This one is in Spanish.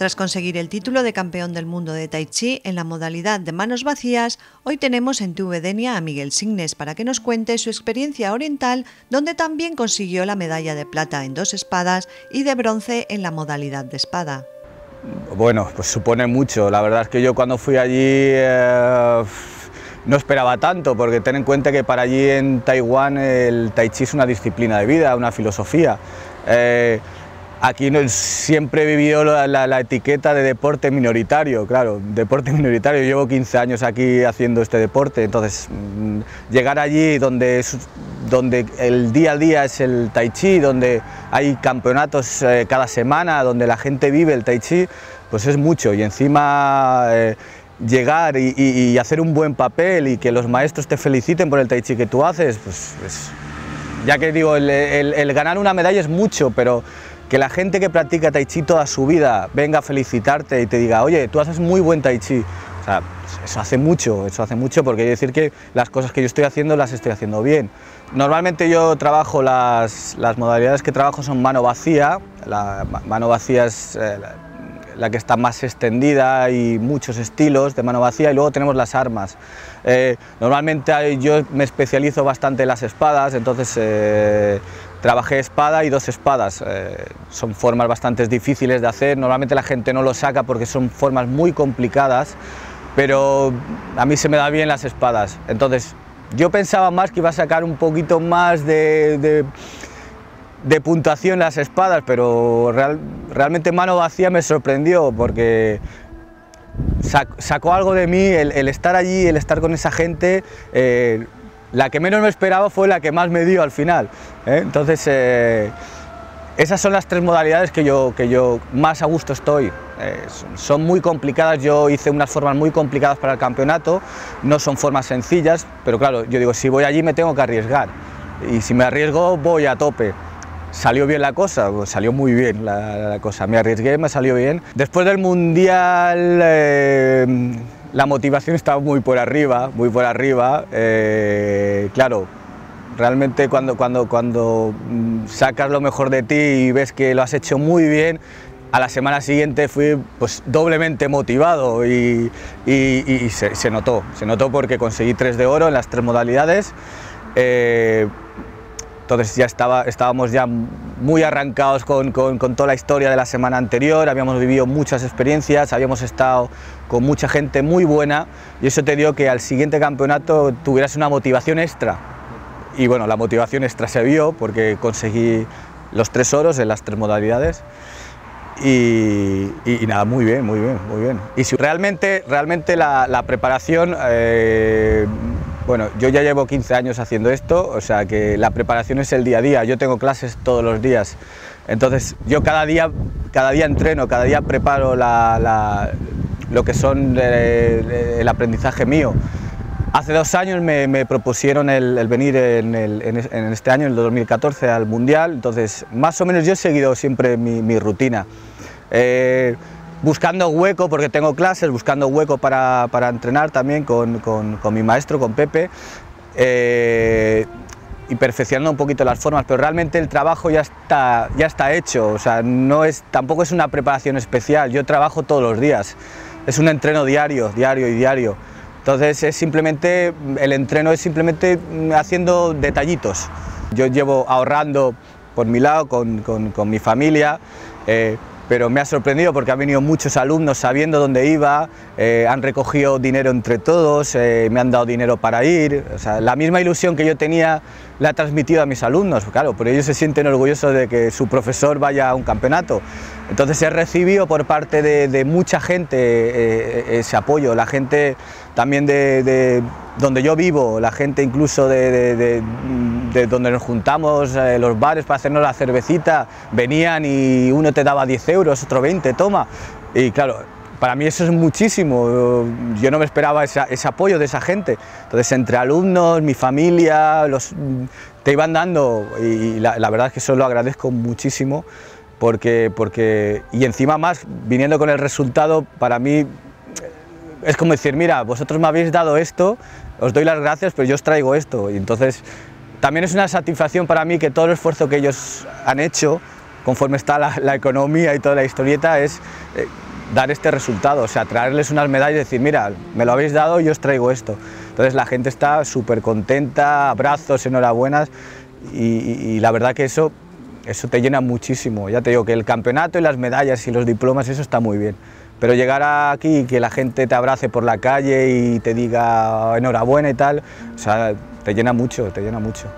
Tras conseguir el título de campeón del mundo de Tai Chi en la modalidad de manos vacías, hoy tenemos en Denia a Miguel Signes para que nos cuente su experiencia oriental, donde también consiguió la medalla de plata en dos espadas y de bronce en la modalidad de espada. Bueno, pues supone mucho. La verdad es que yo cuando fui allí eh, no esperaba tanto, porque ten en cuenta que para allí en Taiwán el Tai Chi es una disciplina de vida, una filosofía. Eh, Aquí siempre he vivido la, etiqueta de deporte minoritario, claro, deporte minoritario. Llevo 15 años aquí haciendo este deporte, entonces mm, llegar allí donde, donde el día a día es el tai chi, donde hay campeonatos eh, cada semana, donde la gente vive el tai chi, pues es mucho y encima... Eh, llegar y, hacer un buen papel y que los maestros te feliciten por el tai chi que tú haces, pues, ya que digo, el ganar una medalla es mucho, pero que la gente que practica tai chi toda su vida venga a felicitarte y te diga, oye, tú haces muy buen tai chi. O sea, eso hace mucho, eso hace mucho porque quiere decir que las cosas que yo estoy haciendo las estoy haciendo bien. Normalmente yo trabajo, las, las modalidades que trabajo son mano vacía, la mano vacía es eh, la que está más extendida y muchos estilos de mano vacía y luego tenemos las armas. Eh, normalmente yo me especializo bastante en las espadas, entonces eh, Trabajé espada y dos espadas, eh, son formas bastante difíciles de hacer, normalmente la gente no lo saca porque son formas muy complicadas, pero a mí se me da bien las espadas, entonces yo pensaba más que iba a sacar un poquito más de, de, puntuación en las espadas, pero realmente mano vacía me sorprendió porque sacó algo de mí el, estar allí, el estar con esa gente, eh, la que menos me esperaba fue la que más me dio al final. ¿eh? Entonces, eh, esas son las tres modalidades que yo, que yo más a gusto estoy. Eh, son muy complicadas, yo hice unas formas muy complicadas para el campeonato, no son formas sencillas, pero claro, yo digo, si voy allí me tengo que arriesgar. Y si me arriesgo, voy a tope. ¿Salió bien la cosa? Salió muy bien la, cosa. Me arriesgué, me salió bien. Después del Mundial la motivación estaba muy por arriba, muy por arriba. Eh, claro, realmente cuando, cuando, cuando mm, sacas lo mejor de ti y ves que lo has hecho muy bien, a la semana siguiente fui pues, doblemente motivado y, se, notó, se notó porque conseguí tres de oro en las tres modalidades. Eh, entonces ya estaba, estábamos ya muy arrancados con, con, toda la historia de la semana anterior, habíamos vivido muchas experiencias, habíamos estado con mucha gente muy buena y eso te dio que al siguiente campeonato tuvieras una motivación extra. Y bueno, la motivación extra se vio porque conseguí los tres oros en las tres modalidades. Y, nada, muy bien, muy bien, muy bien. Y si realmente, realmente la, preparación eh, bueno, yo ya llevo 15 años haciendo esto, o sea que la preparación es el día a día, yo tengo clases todos los días, entonces yo cada día, cada día entreno, cada día preparo lo que son el aprendizaje mío. Hace dos años me, propusieron el, venir en, este año, en el 2014, al Mundial, entonces más o menos yo he seguido siempre mi, rutina. Eh, buscando hueco, porque tengo clases, buscando hueco para, entrenar también con, mi maestro, con Pepe, eh, y perfeccionando un poquito las formas, pero realmente el trabajo ya está, ya está hecho, o sea, no es, tampoco es una preparación especial, yo trabajo todos los días, es un entreno diario, diario y diario. Entonces es simplemente, el entreno es simplemente haciendo detallitos. Yo llevo ahorrando por mi lado, con, mi familia, eh, pero me ha sorprendido porque han venido muchos alumnos sabiendo dónde iba, eh, han recogido dinero entre todos, eh, me han dado dinero para ir, la misma ilusión que yo tenía la he transmitido a mis alumnos, claro, pero ellos se sienten orgullosos de que su profesor vaya a un campeonato. Entonces he recibido por parte de, mucha gente eh, ese apoyo, la gente también de, donde yo vivo, la gente incluso de, donde nos juntamos, eh, los bares para hacernos la cervecita, venían y uno te daba 10 euros, otro 20, toma. Y claro, para mí eso es muchísimo, yo no me esperaba ese apoyo de esa gente. Entonces entre alumnos, mi familia, los, te iban dando y la, la verdad es que eso lo agradezco muchísimo porque, porque, y encima más, viniendo con el resultado, para mí es como decir, mira, vosotros me habéis dado esto, os doy las gracias, pero yo os traigo esto. Y entonces también es una satisfacción para mí que todo el esfuerzo que ellos han hecho, conforme está la, economía y toda la historieta, es, eh, dar este resultado, o sea, traerles unas medallas y decir, mira, me lo habéis dado y os traigo esto. Entonces la gente está súper contenta, abrazos, enhorabuenas y, la verdad que eso, eso te llena muchísimo. Ya te digo que el campeonato y las medallas y los diplomas, eso está muy bien. Pero llegar aquí y que la gente te abrace por la calle y te diga enhorabuena y tal, o sea, te llena mucho, te llena mucho.